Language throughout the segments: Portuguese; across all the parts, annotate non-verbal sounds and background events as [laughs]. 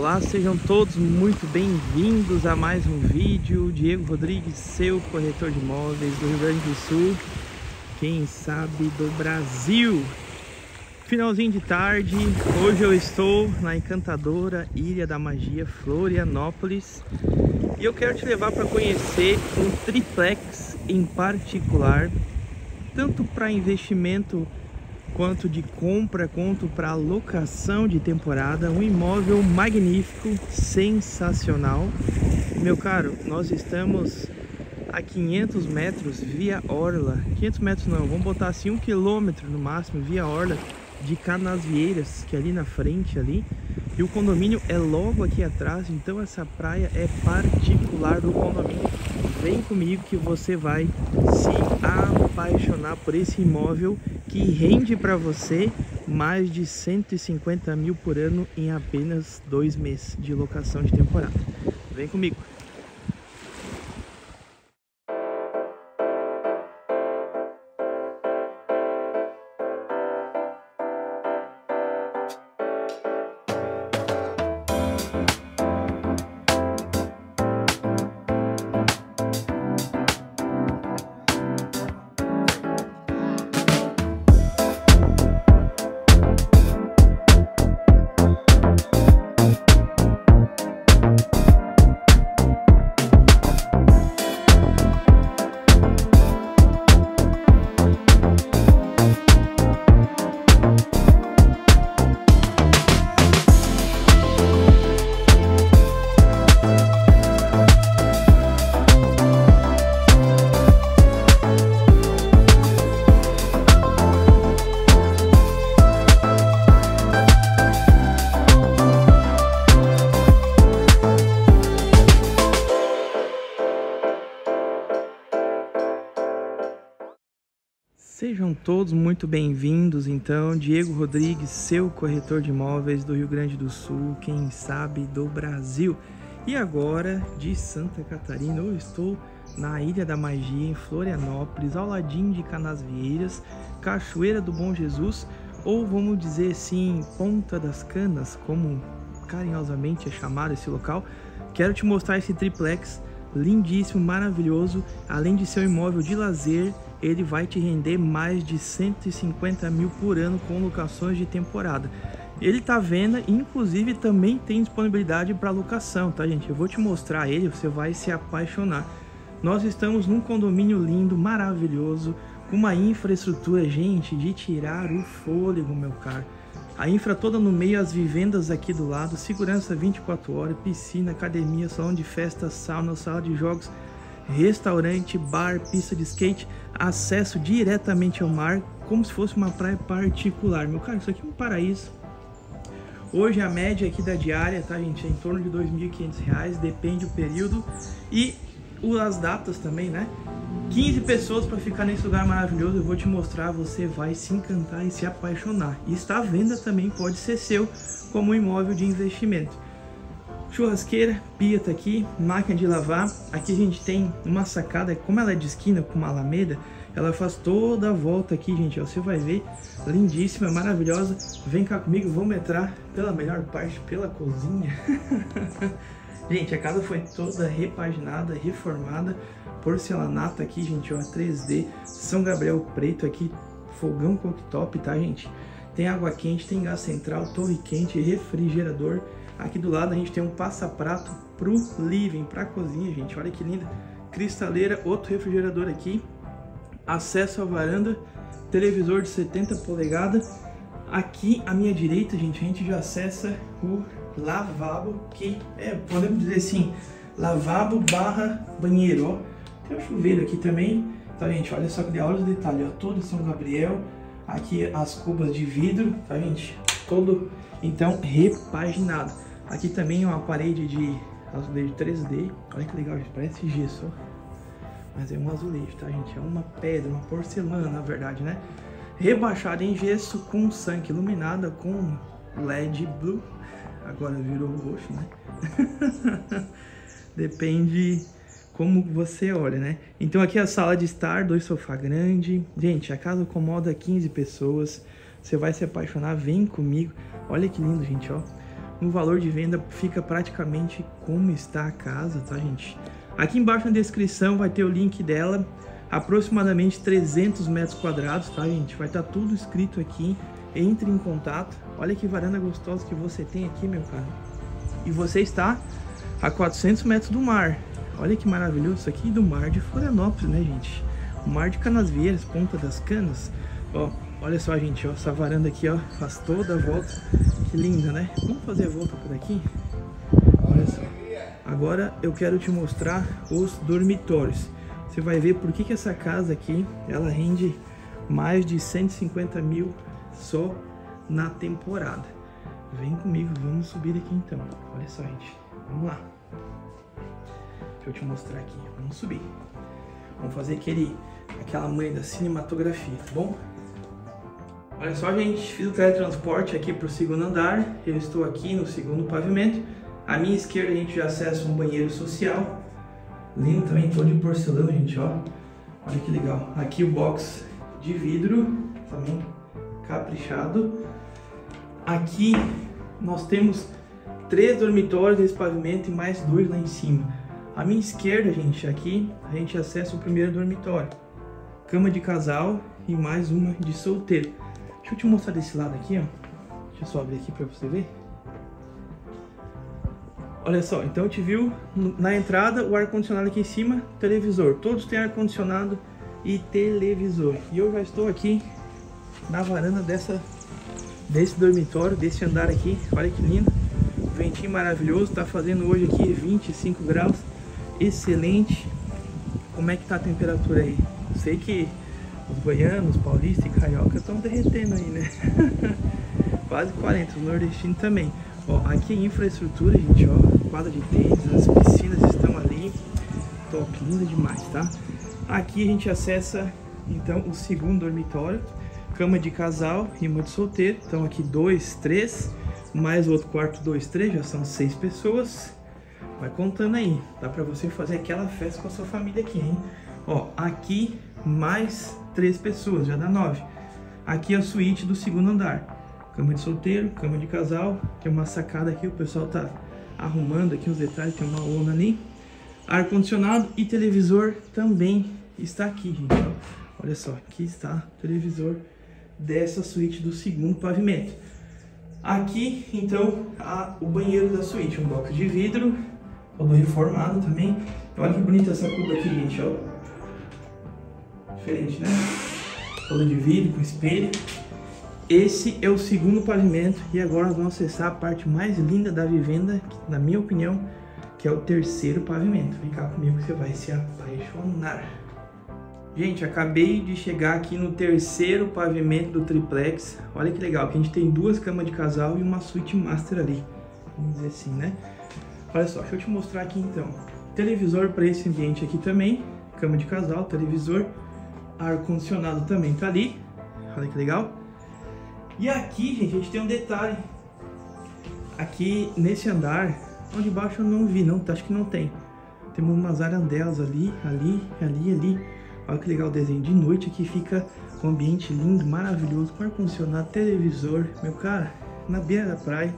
Olá, sejam todos muito bem-vindos a mais um vídeo. Diego Rodrigues, seu corretor de imóveis do Rio Grande do Sul, quem sabe do Brasil. Finalzinho de tarde, hoje eu estou na encantadora Ilha da Magia, Florianópolis, e eu quero te levar para conhecer um triplex em particular, tanto para investimento quanto de compra, quanto para locação de temporada, um imóvel magnífico, sensacional. Meu caro, nós estamos a 500 metros via Orla, 500 metros não, vamos botar assim um quilômetro no máximo via Orla de Canasvieiras, que é ali na frente ali, e o condomínio é logo aqui atrás, então essa praia é particular do condomínio. Vem comigo que você vai se apaixonar por esse imóvel que rende para você mais de 150 mil por ano em apenas dois meses de locação de temporada. Vem comigo! Todos muito bem-vindos, então, Diego Rodrigues, seu corretor de imóveis do Rio Grande do Sul, quem sabe do Brasil. E agora, de Santa Catarina, eu estou na Ilha da Magia, em Florianópolis, ao ladinho de Canasvieiras, Cachoeira do Bom Jesus, ou vamos dizer assim, Ponta das Canas, como carinhosamente é chamado esse local. Quero te mostrar esse triplex lindíssimo, maravilhoso, além de ser um imóvel de lazer, ele vai te render mais de 150 mil por ano com locações de temporada. Ele está venda, inclusive também tem disponibilidade para locação, tá gente? Eu vou te mostrar ele, você vai se apaixonar. Nós estamos num condomínio lindo, maravilhoso, com uma infraestrutura, gente, de tirar o fôlego, meu caro. A infra toda no meio, as vivendas aqui do lado, segurança 24 horas, piscina, academia, salão de festa, sauna, sala de jogos, restaurante, bar, pista de skate, acesso diretamente ao mar, como se fosse uma praia particular. Meu cara, isso aqui é um paraíso. Hoje a média aqui da diária, tá gente, é em torno de R$ 2.500, depende do período e as datas também, né? 15 pessoas para ficar nesse lugar maravilhoso, eu vou te mostrar, você vai se encantar e se apaixonar. E está à venda também, pode ser seu como imóvel de investimento. Churrasqueira, pia tá aqui, máquina de lavar. Aqui a gente tem uma sacada, como ela é de esquina com uma alameda, ela faz toda a volta aqui, gente. Ó, você vai ver, lindíssima, maravilhosa. Vem cá comigo, vamos entrar pela melhor parte, pela cozinha. [laughs] gente, a casa foi toda repaginada, reformada. Porcelanato aqui, gente, ó, 3D. São Gabriel preto aqui, fogão cooktop, tá, gente? Tem água quente, tem gás central, torre quente, refrigerador. Aqui do lado a gente tem um passaprato pro living, pra cozinha, gente. Olha que linda. Cristaleira, outro refrigerador aqui. Acesso à varanda, televisor de 70 polegadas. Aqui à minha direita, gente, a gente já acessa o lavabo, que é, podemos dizer assim, lavabo barra banheiro, ó. Tem um chuveiro aqui também. Tá, gente, olha só que olha os detalhes, ó. Todo São Gabriel. Aqui as cubas de vidro, tá, gente? Todo, então, repaginado. Aqui também uma parede de azulejo 3D. Olha que legal, gente. Parece gesso, Mas é um azulejo, tá, gente? É uma pedra, uma porcelana, na verdade, né? Rebaixada em gesso com sangue iluminada com LED blue. Agora virou roxo, né? [laughs] Depende como você olha, né? Então aqui é a sala de estar, dois sofá grande. Gente, a casa acomoda 15 pessoas. Você vai se apaixonar, vem comigo. Olha que lindo, gente, ó no valor de venda fica praticamente como está a casa, tá, gente? Aqui embaixo na descrição vai ter o link dela, aproximadamente 300 metros quadrados, tá, gente? Vai estar tá tudo escrito aqui, entre em contato. Olha que varanda gostosa que você tem aqui, meu caro. E você está a 400 metros do mar. Olha que maravilhoso isso aqui do mar de Florianópolis, né, gente? O mar de Canasvieiras, Ponta das Canas. Ó, olha só, gente, ó, essa varanda aqui, ó, faz toda a volta. Que linda, né? Vamos fazer a volta por aqui? Olha só. Agora eu quero te mostrar os dormitórios. Você vai ver por que, que essa casa aqui, ela rende mais de 150 mil só na temporada. Vem comigo, vamos subir aqui então. Olha só, gente. Vamos lá. Deixa eu te mostrar aqui. Vamos subir. Vamos fazer aquele, aquela mãe da cinematografia, tá bom? Olha só, gente. Fiz o teletransporte aqui para o segundo andar. Eu estou aqui no segundo pavimento. À minha esquerda a gente já acessa um banheiro social. Lindo também, todo de porcelana, gente, ó. Olha que legal. Aqui o box de vidro, também caprichado. Aqui nós temos três dormitórios nesse pavimento e mais dois lá em cima. À minha esquerda, gente, aqui a gente acessa o primeiro dormitório. Cama de casal e mais uma de solteiro. Deixa eu te mostrar desse lado aqui, ó. Deixa eu só abrir aqui para você ver. Olha só, então te viu na entrada o ar-condicionado aqui em cima, televisor. Todos têm ar-condicionado e televisor. E eu já estou aqui na varanda dessa, desse dormitório, desse andar aqui. Olha que lindo. Ventinho maravilhoso, tá fazendo hoje aqui 25 graus. Excelente. Como é que tá a temperatura aí? Sei que os goianos, paulistas e carioca estão derretendo aí, né? [laughs] Quase 40, os nordestinos também. Ó, aqui é infraestrutura, gente, ó. Quadra de tênis, as piscinas estão ali. Top, linda demais, tá? Aqui a gente acessa, então, o segundo dormitório. Cama de casal e uma de solteiro. Então aqui dois, três mais outro quarto, dois, três, já são seis pessoas. Vai contando aí, dá pra você fazer aquela festa com a sua família aqui, hein? Ó, aqui mais três pessoas, já dá nove. Aqui é a suíte do segundo andar. Cama de solteiro, cama de casal, tem uma sacada aqui, o pessoal tá arrumando aqui os detalhes, tem uma lona ali. Ar-condicionado e televisor também está aqui, gente. Olha só, aqui está o televisor dessa suíte do segundo pavimento. Aqui, então, o banheiro da suíte, um box de vidro, todo reformado também. Olha que bonita essa cuba aqui, gente, ó. Diferente, né? Toda de vidro, com espelho. Esse é o segundo pavimento e agora vamos acessar a parte mais linda da vivenda, na minha opinião, que é o terceiro pavimento. Vem cá comigo que você vai se apaixonar. Gente, acabei de chegar aqui no terceiro pavimento do triplex. Olha que legal, que a gente tem duas camas de casal e uma suíte master ali. Vamos dizer assim, né? Olha só, deixa eu te mostrar aqui então. Televisor para esse ambiente aqui também. Cama de casal, televisor. Ar-condicionado também tá ali. Olha que legal. E aqui, gente, a gente tem um detalhe. Aqui nesse andar, onde baixo eu não vi, não, acho que não tem. Temos umas arandelas ali, ali, ali, ali. Olha que legal o desenho. De noite aqui fica um ambiente lindo, maravilhoso, com ar-condicionado, televisor. Meu cara, na beira da praia.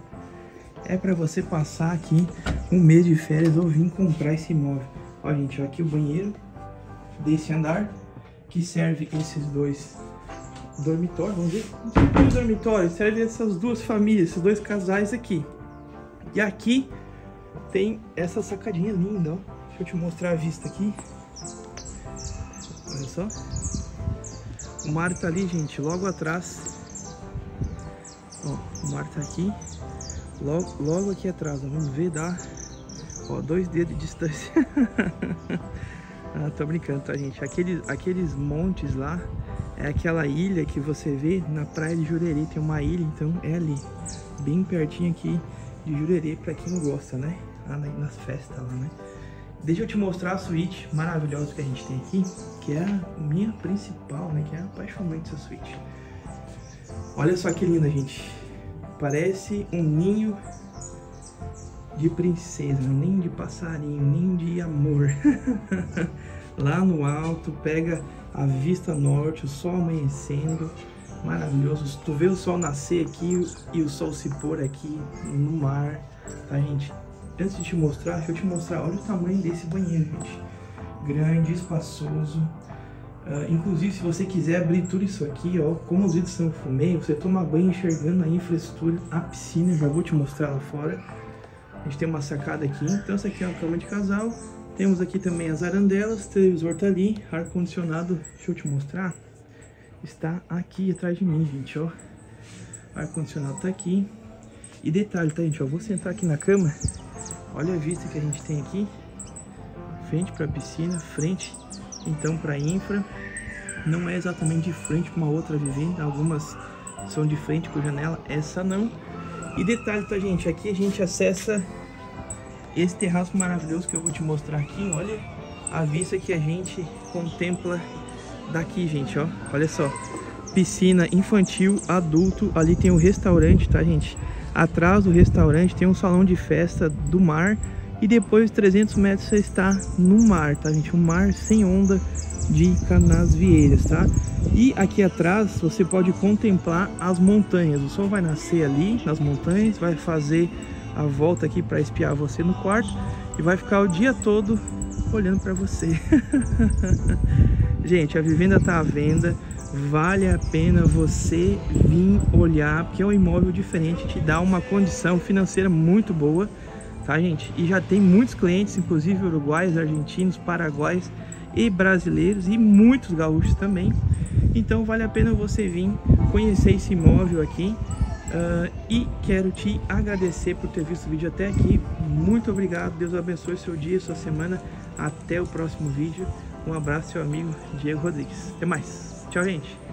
É para você passar aqui um mês de férias ou vir comprar esse imóvel. Ó, gente, ó, aqui o banheiro desse andar, que serve esses dois dormitórios. Vamos ver? Dois dormitórios, serve essas duas famílias, esses dois casais aqui. E aqui tem essa sacadinha linda, ó. Deixa eu te mostrar a vista aqui. Olha só. O mar tá ali, gente, logo atrás. Ó, o mar tá aqui. Logo, logo aqui atrás, ó, vamos ver, dá... Ó, dois dedos de distância. [laughs] ah, tô brincando, tá, gente? Aqueles, aqueles montes lá é aquela ilha que você vê na praia de Jurerê. Tem uma ilha, então é ali. Bem pertinho aqui de Jurerê, pra quem gosta, né? Lá nas festas lá, né? Deixa eu te mostrar a suíte maravilhosa que a gente tem aqui, que é a minha principal, né? Que é apaixonante essa suíte. Olha só que linda, gente. Parece um ninho de princesa, ninho de passarinho, ninho de amor. [laughs] Lá no alto, pega a vista norte, o sol amanhecendo. maravilhoso. Tu vê o sol nascer aqui e o sol se pôr aqui no mar, tá, gente? Antes de te mostrar, deixa eu te mostrar, olha o tamanho desse banheiro, gente. Grande, espaçoso. Uh, inclusive, se você quiser abrir tudo isso aqui, ó, como os vidros são fumê, você toma banho enxergando a infraestrutura, a piscina, já vou te mostrar lá fora. A gente tem uma sacada aqui, então essa aqui é uma cama de casal. Temos aqui também as arandelas, televisor tá ali, ar-condicionado, deixa eu te mostrar. Está aqui atrás de mim, gente, ó. Ar-condicionado tá aqui. E detalhe, tá, gente, ó, vou sentar aqui na cama. Olha a vista que a gente tem aqui. Frente para piscina, frente então para infra. Não é exatamente de frente com uma outra vivenda, algumas são de frente com janela, essa não. E detalhe, tá, gente, aqui a gente acessa esse terraço maravilhoso que eu vou te mostrar aqui, olha a vista que a gente contempla daqui, gente, ó. Olha só, piscina infantil, adulto, ali tem o um restaurante, tá, gente? Atrás do restaurante tem um salão de festa do mar e depois 300 metros você está no mar, tá, gente? Um mar sem onda de Canasvieiras, tá? E aqui atrás você pode contemplar as montanhas. O sol vai nascer ali nas montanhas, vai fazer a volta aqui para espiar você no quarto e vai ficar o dia todo olhando para você. [laughs] Gente, a vivenda está à venda, vale a pena você vir olhar, porque é um imóvel diferente, te dá uma condição financeira muito boa, tá gente? E já tem muitos clientes, inclusive uruguaios, argentinos, paraguaios e brasileiros e muitos gaúchos também. Então vale a pena você vir conhecer esse imóvel aqui Uh, e quero te agradecer por ter visto o vídeo até aqui. Muito obrigado. Deus abençoe seu dia, sua semana. Até o próximo vídeo. Um abraço, seu amigo Diego Rodrigues. Até mais. Tchau, gente.